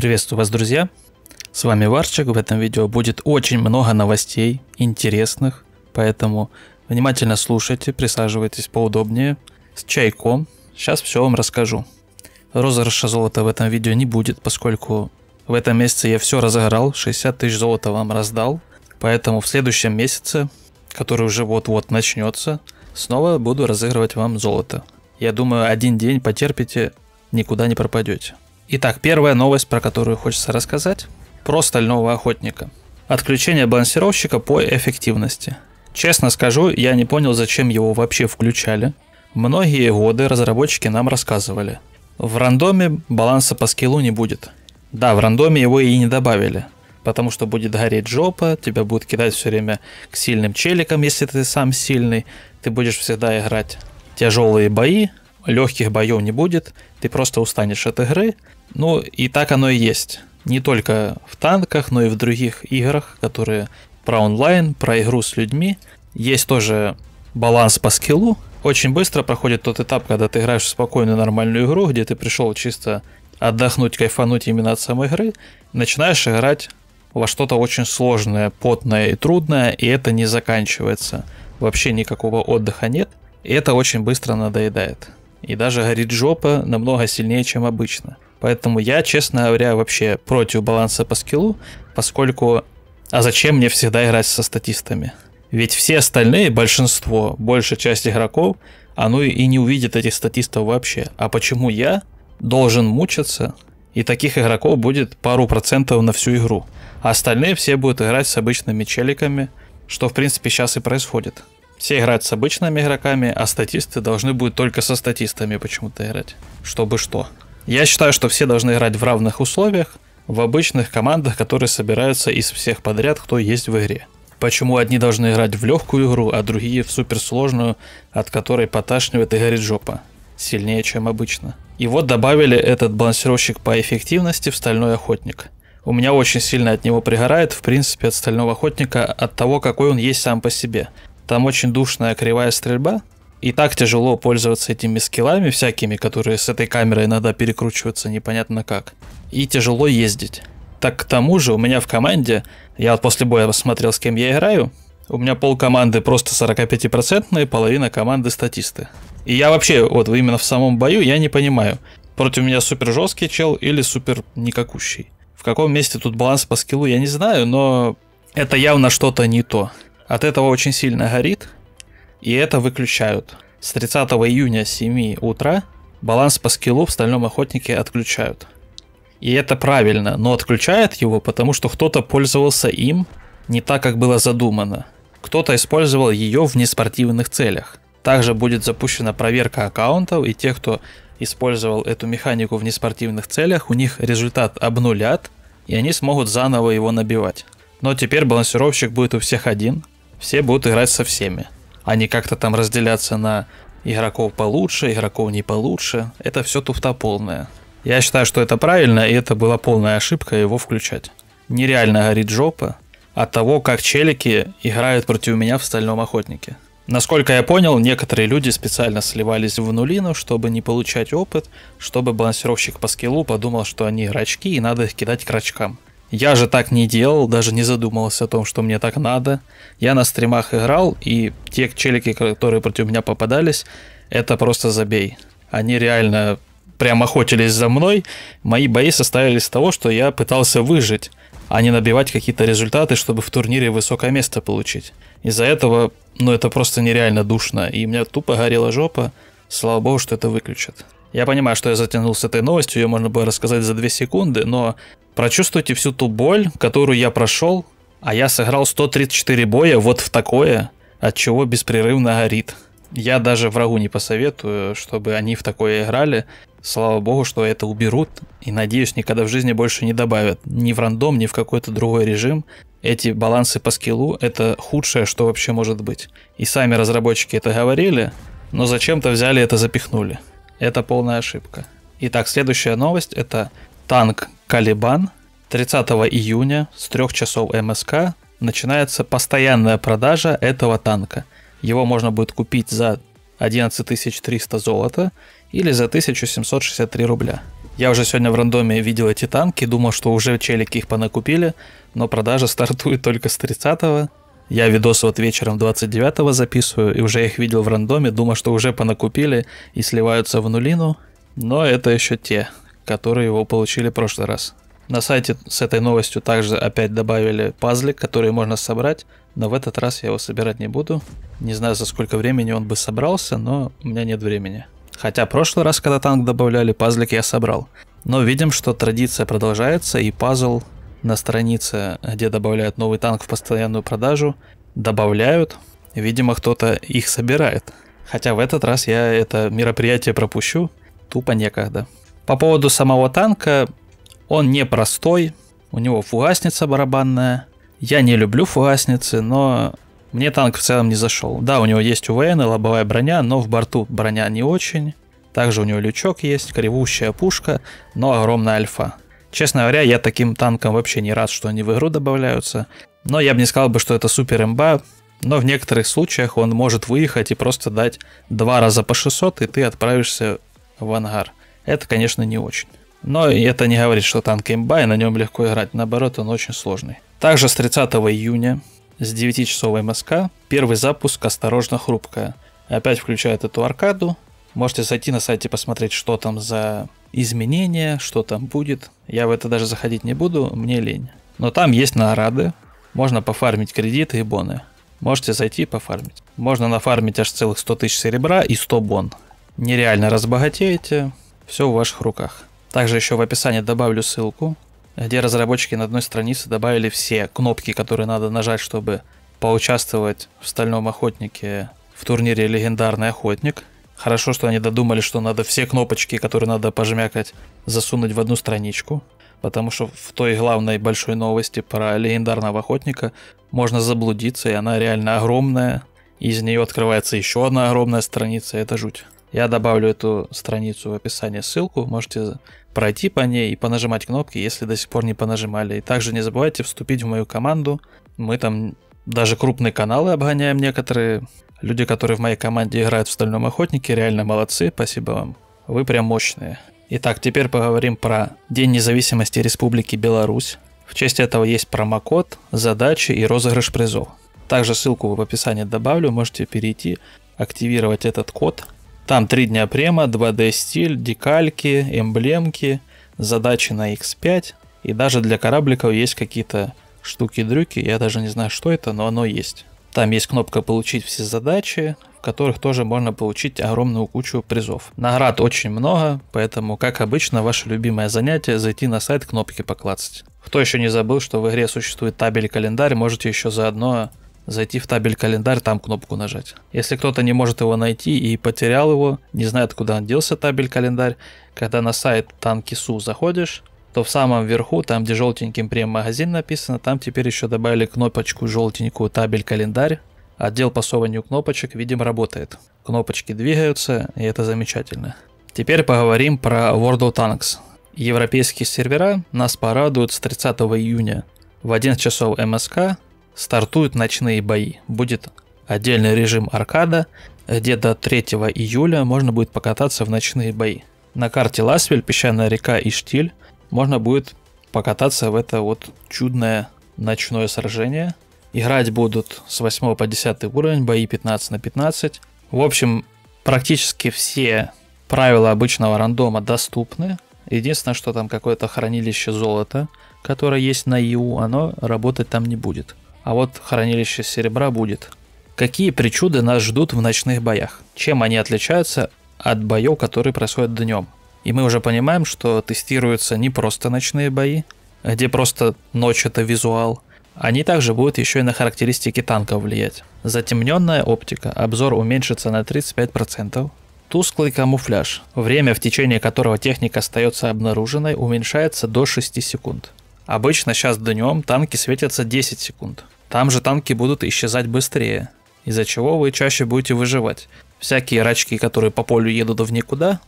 Приветствую вас, друзья! С вами Варчик. В этом видео будет очень много новостей, интересных, поэтому внимательно слушайте, присаживайтесь поудобнее, с чайком. Сейчас все вам расскажу. Розыгрыша золота в этом видео не будет, поскольку в этом месяце я все разыграл, 60 тысяч золота вам раздал, поэтому в следующем месяце, который уже вот-вот начнется, снова буду разыгрывать вам золото. Я думаю, один день потерпите, никуда не пропадете. Итак, первая новость, про которую хочется рассказать, про стального охотника. Отключение балансировщика по эффективности. Честно скажу, я не понял, зачем его вообще включали. Многие годы разработчики нам рассказывали. В рандоме баланса по скиллу не будет. Да, в рандоме его и не добавили. Потому что будет гореть жопа, тебя будут кидать все время к сильным челикам, если ты сам сильный. Ты будешь всегда играть тяжелые бои, легких боев не будет, ты просто устанешь от игры, ну, и так оно и есть. Не только в танках, но и в других играх, которые про онлайн, про игру с людьми. Есть тоже баланс по скиллу. Очень быстро проходит тот этап, когда ты играешь в спокойную нормальную игру, где ты пришел чисто отдохнуть, кайфануть именно от самой игры, начинаешь играть во что-то очень сложное, потное и трудное, и это не заканчивается. Вообще никакого отдыха нет, и это очень быстро надоедает. И даже горит жопа намного сильнее, чем обычно. Поэтому я, честно говоря, вообще против баланса по скиллу, поскольку... А зачем мне всегда играть со статистами? Ведь все остальные, большинство, большая часть игроков, оно и не увидит этих статистов вообще. А почему я должен мучиться? И таких игроков будет пару процентов на всю игру. А остальные все будут играть с обычными челиками, что в принципе сейчас и происходит. Все играют с обычными игроками, а статисты должны будут только со статистами почему-то играть. Чтобы что. Я считаю, что все должны играть в равных условиях, в обычных командах, которые собираются из всех подряд, кто есть в игре. Почему одни должны играть в легкую игру, а другие в суперсложную, от которой поташнивает и горит жопа. Сильнее, чем обычно. И вот добавили этот балансировщик по эффективности в Стальной Охотник. У меня очень сильно от него пригорает, в принципе, от Стального Охотника, от того, какой он есть сам по себе. Там очень душная кривая стрельба, и так тяжело пользоваться этими скиллами всякими, которые с этой камерой иногда перекручиваются непонятно как. И тяжело ездить. Так к тому же у меня в команде, я вот после боя посмотрел, с кем я играю, у меня пол команды просто 45% половина команды статисты. И я вообще, вот именно в самом бою, я не понимаю, против меня супер жесткий чел или супер никакущий. В каком месте тут баланс по скиллу, я не знаю, но это явно что-то не то. От этого очень сильно горит, и это выключают. С 30 июня с 7 утра баланс по скиллу в Стальном Охотнике отключают. И это правильно, но отключают его, потому что кто-то пользовался им не так, как было задумано. Кто-то использовал ее в неспортивных целях. Также будет запущена проверка аккаунтов, и тех, кто использовал эту механику в неспортивных целях, у них результат обнулят, и они смогут заново его набивать. Но теперь балансировщик будет у всех один, все будут играть со всеми а не как-то там разделяться на игроков получше, игроков не получше. Это все туфта полная. Я считаю, что это правильно, и это была полная ошибка его включать. Нереально горит жопа от того, как челики играют против меня в Стальном Охотнике. Насколько я понял, некоторые люди специально сливались в нулину, чтобы не получать опыт, чтобы балансировщик по скиллу подумал, что они игрочки и надо их кидать к рачкам. Я же так не делал, даже не задумывался о том, что мне так надо. Я на стримах играл, и те челики, которые против меня попадались, это просто забей. Они реально прям охотились за мной. Мои бои состояли из того, что я пытался выжить, а не набивать какие-то результаты, чтобы в турнире высокое место получить. Из-за этого, ну это просто нереально душно, и у меня тупо горела жопа. Слава богу, что это выключат. Я понимаю, что я затянул с этой новостью, ее можно было рассказать за 2 секунды, но Прочувствуйте всю ту боль, которую я прошел, а я сыграл 134 боя вот в такое, от чего беспрерывно горит. Я даже врагу не посоветую, чтобы они в такое играли. Слава богу, что это уберут. И надеюсь, никогда в жизни больше не добавят. Ни в рандом, ни в какой-то другой режим. Эти балансы по скиллу – это худшее, что вообще может быть. И сами разработчики это говорили, но зачем-то взяли это запихнули. Это полная ошибка. Итак, следующая новость – это танк Калибан 30 июня с 3 часов МСК начинается постоянная продажа этого танка. Его можно будет купить за 11 300 золота или за 1763 рубля. Я уже сегодня в рандоме видел эти танки, думал, что уже челики их понакупили, но продажа стартует только с 30 я видос вот вечером 29 записываю, и уже их видел в рандоме, думал, что уже понакупили и сливаются в нулину, но это еще те, которые его получили в прошлый раз. На сайте с этой новостью также опять добавили пазлик, который можно собрать, но в этот раз я его собирать не буду. Не знаю, за сколько времени он бы собрался, но у меня нет времени. Хотя прошлый раз, когда танк добавляли, пазлик я собрал. Но видим, что традиция продолжается, и пазл на странице, где добавляют новый танк в постоянную продажу, добавляют. Видимо, кто-то их собирает. Хотя в этот раз я это мероприятие пропущу, тупо некогда. По поводу самого танка, он непростой, у него фугасница барабанная. Я не люблю фугасницы, но мне танк в целом не зашел. Да, у него есть УВН и лобовая броня, но в борту броня не очень. Также у него лючок есть, кривущая пушка, но огромная альфа. Честно говоря, я таким танкам вообще не рад, что они в игру добавляются. Но я бы не сказал бы, что это супер имба, но в некоторых случаях он может выехать и просто дать два раза по 600, и ты отправишься в ангар. Это, конечно, не очень. Но это не говорит, что танк имба, и на нем легко играть. Наоборот, он очень сложный. Также с 30 июня с 9 часов МСК первый запуск «Осторожно, хрупкая». Опять включает эту аркаду. Можете зайти на сайте посмотреть, что там за изменения, что там будет. Я в это даже заходить не буду, мне лень. Но там есть награды. Можно пофармить кредиты и боны. Можете зайти и пофармить. Можно нафармить аж целых 100 тысяч серебра и 100 бон. Нереально разбогатеете. Все в ваших руках. Также еще в описании добавлю ссылку, где разработчики на одной странице добавили все кнопки, которые надо нажать, чтобы поучаствовать в Стальном Охотнике в турнире Легендарный Охотник. Хорошо, что они додумали, что надо все кнопочки, которые надо пожмякать, засунуть в одну страничку. Потому что в той главной большой новости про легендарного охотника можно заблудиться, и она реально огромная. Из нее открывается еще одна огромная страница, это жуть. Я добавлю эту страницу в описании ссылку, можете пройти по ней и понажимать кнопки, если до сих пор не понажимали. И также не забывайте вступить в мою команду. Мы там даже крупные каналы обгоняем некоторые. Люди, которые в моей команде играют в Стальном Охотнике, реально молодцы, спасибо вам. Вы прям мощные. Итак, теперь поговорим про День независимости Республики Беларусь. В честь этого есть промокод, задачи и розыгрыш призов. Также ссылку в описании добавлю, можете перейти, активировать этот код – там 3 дня према, 2D стиль, декальки, эмблемки, задачи на X5. И даже для корабликов есть какие-то штуки-дрюки. Я даже не знаю, что это, но оно есть. Там есть кнопка «Получить все задачи», в которых тоже можно получить огромную кучу призов. Наград очень много, поэтому, как обычно, ваше любимое занятие – зайти на сайт, кнопки поклацать. Кто еще не забыл, что в игре существует табель-календарь, можете еще заодно зайти в табель календарь, там кнопку нажать. Если кто-то не может его найти и потерял его, не знает, куда он делся табель календарь, когда на сайт Танкису заходишь, то в самом верху, там где желтеньким прем-магазин написано, там теперь еще добавили кнопочку желтенькую табель календарь. Отдел по сованию кнопочек, видимо, работает. Кнопочки двигаются, и это замечательно. Теперь поговорим про World of Tanks. Европейские сервера нас порадуют с 30 июня в 11 часов МСК стартуют ночные бои. Будет отдельный режим аркада, где до 3 июля можно будет покататься в ночные бои. На карте Ласвель, песчаная река и штиль можно будет покататься в это вот чудное ночное сражение. Играть будут с 8 по 10 уровень, бои 15 на 15. В общем, практически все правила обычного рандома доступны. Единственное, что там какое-то хранилище золота, которое есть на ИУ, оно работать там не будет а вот хранилище серебра будет. Какие причуды нас ждут в ночных боях? Чем они отличаются от боев, которые происходят днем? И мы уже понимаем, что тестируются не просто ночные бои, где просто ночь это визуал, они также будут еще и на характеристики танков влиять. Затемненная оптика, обзор уменьшится на 35%. Тусклый камуфляж, время в течение которого техника остается обнаруженной, уменьшается до 6 секунд. Обычно сейчас днем танки светятся 10 секунд. Там же танки будут исчезать быстрее, из-за чего вы чаще будете выживать. Всякие рачки, которые по полю едут в никуда,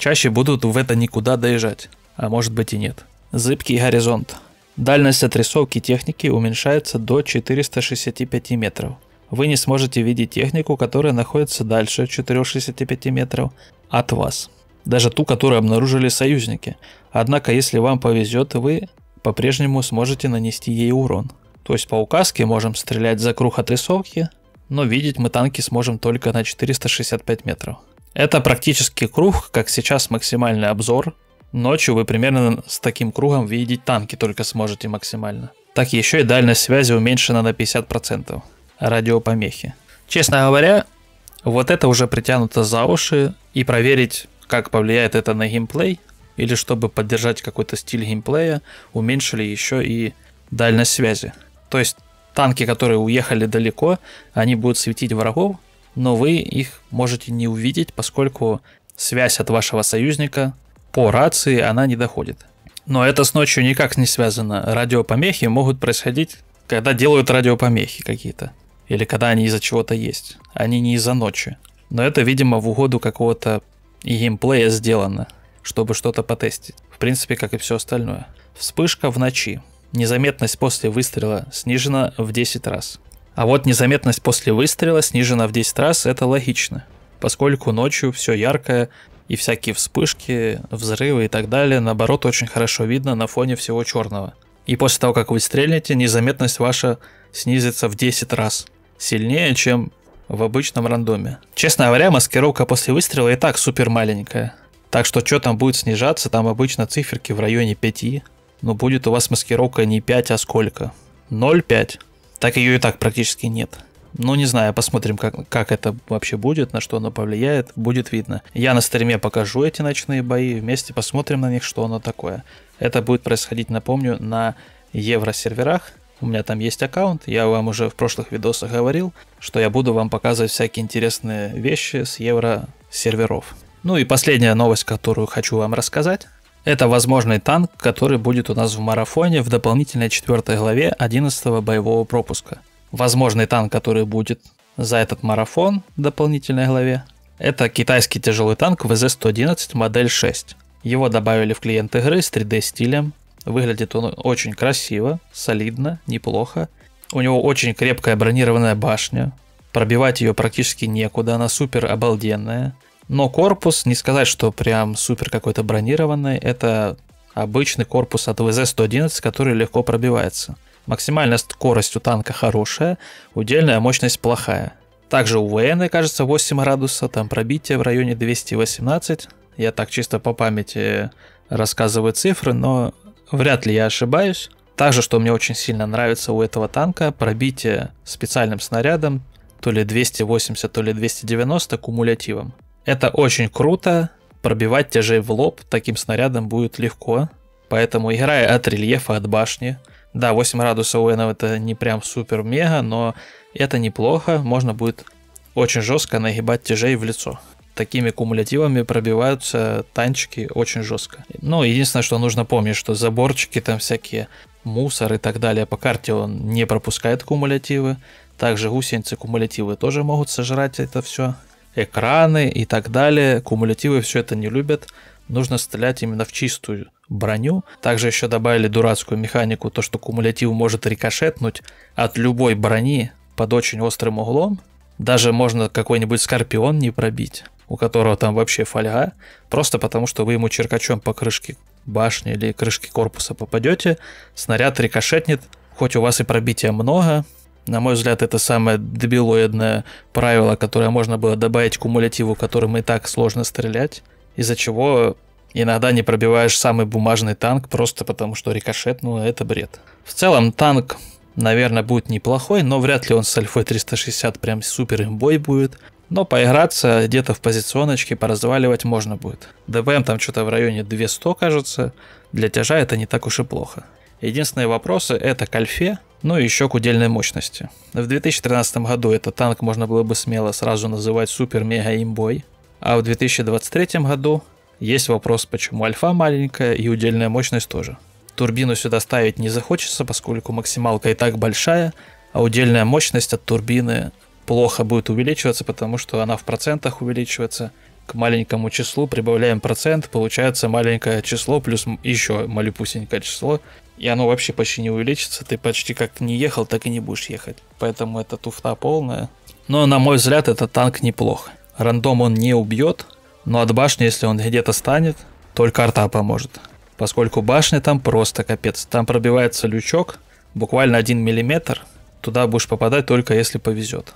чаще будут в это никуда доезжать, а может быть и нет. Зыбкий горизонт. Дальность отрисовки техники уменьшается до 465 метров. вы не сможете видеть технику, которая находится дальше 4,65 метров от вас. Даже ту, которую обнаружили союзники. Однако, если вам повезет, вы по-прежнему сможете нанести ей урон. То есть по указке можем стрелять за круг отрисовки, но видеть мы танки сможем только на 465 метров. Это практически круг, как сейчас максимальный обзор. Ночью вы примерно с таким кругом видеть танки только сможете максимально. Так еще и дальность связи уменьшена на 50%. Радиопомехи. Честно говоря, вот это уже притянуто за уши, и проверить, как повлияет это на геймплей, или чтобы поддержать какой-то стиль геймплея, уменьшили еще и дальность связи. То есть танки, которые уехали далеко, они будут светить врагов, но вы их можете не увидеть, поскольку связь от вашего союзника по рации она не доходит. Но это с ночью никак не связано. Радиопомехи могут происходить, когда делают радиопомехи какие-то. Или когда они из-за чего-то есть. Они не из-за ночи. Но это, видимо, в угоду какого-то геймплея сделано, чтобы что-то потестить. В принципе, как и все остальное. Вспышка в ночи. Незаметность после выстрела снижена в 10 раз. А вот незаметность после выстрела снижена в 10 раз, это логично. Поскольку ночью все яркое, и всякие вспышки, взрывы и так далее, наоборот, очень хорошо видно на фоне всего черного. И после того, как вы стрельнете, незаметность ваша снизится в 10 раз. Сильнее, чем в обычном рандоме. Честно говоря, маскировка после выстрела и так супер маленькая. Так что что там будет снижаться, там обычно циферки в районе 5. Но будет у вас маскировка не 5, а сколько? 0,5. Так ее и так практически нет. Ну, не знаю, посмотрим, как, как это вообще будет, на что оно повлияет, будет видно. Я на стриме покажу эти ночные бои, вместе посмотрим на них, что оно такое. Это будет происходить, напомню, на евро-серверах. У меня там есть аккаунт, я вам уже в прошлых видосах говорил, что я буду вам показывать всякие интересные вещи с евро-серверов. Ну и последняя новость, которую хочу вам рассказать. Это возможный танк, который будет у нас в марафоне в дополнительной четвертой главе 11 боевого пропуска – возможный танк, который будет за этот марафон в дополнительной главе, это китайский тяжелый танк ВЗ-111 модель 6. Его добавили в клиент игры с 3D стилем. Выглядит он очень красиво, солидно, неплохо. У него очень крепкая бронированная башня. Пробивать ее практически некуда, она супер обалденная. Но корпус, не сказать, что прям супер какой-то бронированный, это обычный корпус от ВЗ-111, который легко пробивается. Максимальная скорость у танка хорошая, удельная мощность плохая. Также у ВН, кажется, 8 градусов, там пробитие в районе 218. Я так чисто по памяти рассказываю цифры, но вряд ли я ошибаюсь. Также, что мне очень сильно нравится у этого танка, пробитие специальным снарядом, то ли 280, то ли 290 кумулятивом. Это очень круто, пробивать тяжей в лоб таким снарядом будет легко, поэтому играя от рельефа, от башни, да, 8 градусов у Энов это не прям супер-мега, но это неплохо. Можно будет очень жестко нагибать тяжей в лицо. Такими кумулятивами пробиваются танчики очень жестко. Ну, единственное, что нужно помнить, что заборчики там всякие, мусор и так далее по карте он не пропускает кумулятивы. Также гусеницы кумулятивы тоже могут сожрать это все. Экраны и так далее. Кумулятивы все это не любят. Нужно стрелять именно в чистую броню. Также еще добавили дурацкую механику, то что кумулятив может рикошетнуть от любой брони под очень острым углом. Даже можно какой-нибудь скорпион не пробить, у которого там вообще фольга, просто потому что вы ему черкачом по крышке башни или крышке корпуса попадете, снаряд рикошетнет, хоть у вас и пробития много, на мой взгляд, это самое дебилоидное правило, которое можно было добавить к кумулятиву, которым и так сложно стрелять, из-за чего Иногда не пробиваешь самый бумажный танк просто потому, что рикошет, ну это бред. В целом танк, наверное, будет неплохой, но вряд ли он с альфой 360 прям супер имбой будет. Но поиграться где-то в позиционочке, поразваливать можно будет. ДБМ там что-то в районе 200, кажется. Для тяжа это не так уж и плохо. Единственные вопросы это к альфе, ну и еще к удельной мощности. В 2013 году этот танк можно было бы смело сразу называть супер-мега-имбой, а в 2023 году есть вопрос, почему альфа маленькая и удельная мощность тоже. Турбину сюда ставить не захочется, поскольку максималка и так большая, а удельная мощность от турбины плохо будет увеличиваться, потому что она в процентах увеличивается. К маленькому числу прибавляем процент, получается маленькое число плюс еще малюпусенькое число, и оно вообще почти не увеличится. Ты почти как не ехал, так и не будешь ехать. Поэтому это туфта полная. Но, на мой взгляд, этот танк неплох. Рандом он не убьет, но от башни, если он где-то станет, только арта поможет. Поскольку башня там просто капец. Там пробивается лючок, буквально 1 миллиметр. Туда будешь попадать только если повезет.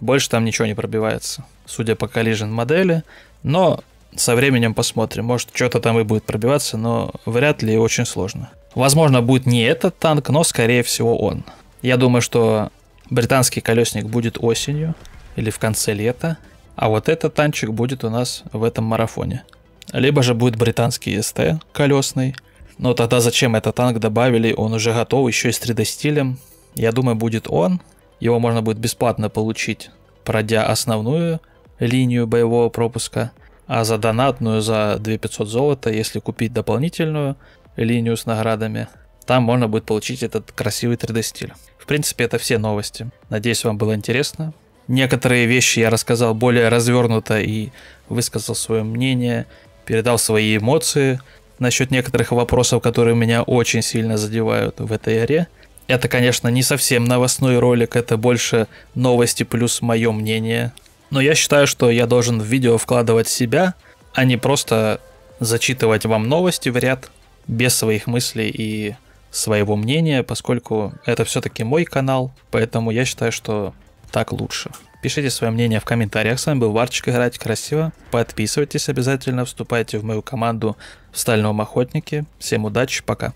Больше там ничего не пробивается, судя по collision модели. Но со временем посмотрим. Может, что-то там и будет пробиваться, но вряд ли очень сложно. Возможно, будет не этот танк, но, скорее всего, он. Я думаю, что британский колесник будет осенью или в конце лета, а вот этот танчик будет у нас в этом марафоне. Либо же будет британский СТ колесный, но тогда зачем этот танк добавили, он уже готов, еще и с 3D стилем. Я думаю, будет он. Его можно будет бесплатно получить, пройдя основную линию боевого пропуска, а за донатную за 2500 золота, если купить дополнительную линию с наградами, там можно будет получить этот красивый 3D стиль. В принципе, это все новости. Надеюсь, вам было интересно. Некоторые вещи я рассказал более развернуто и высказал свое мнение, передал свои эмоции насчет некоторых вопросов, которые меня очень сильно задевают в этой игре. Это, конечно, не совсем новостной ролик, это больше новости плюс мое мнение. Но я считаю, что я должен в видео вкладывать себя, а не просто зачитывать вам новости в ряд без своих мыслей и своего мнения, поскольку это все-таки мой канал, поэтому я считаю, что так лучше. Пишите свое мнение в комментариях. С вами был Варчик. Играть красиво. Подписывайтесь обязательно. Вступайте в мою команду в Стальном Охотнике. Всем удачи. Пока.